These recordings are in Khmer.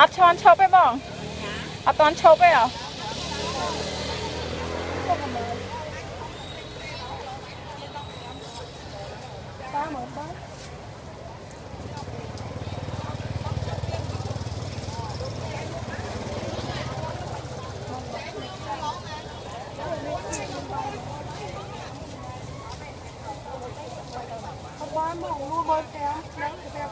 អត់ឈន់ឈប់ទេបងអត់តន់ឈប់ទេអ្ហ៎យកមកកន្លោមកចៅ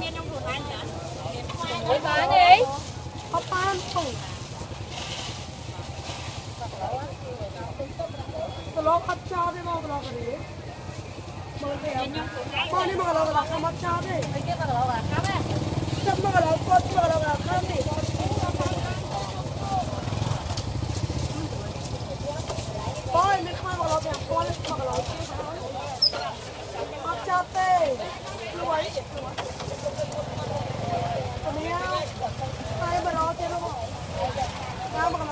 មានក្នុងខ្លួនឯងច្រើនអូបានទេហូបបានពុំទៅលោកខាត់ចោលទេមកលោករីមកទេមកនេះមកលោកខាត់មកចោលទេគេមកលោកខាត់ទេចាំមកលោកគាត់មកលោកខាត់ទេបងមិនខ្មៅមកលោកទេគាត់មកលោកទេមកចោលទេជួយ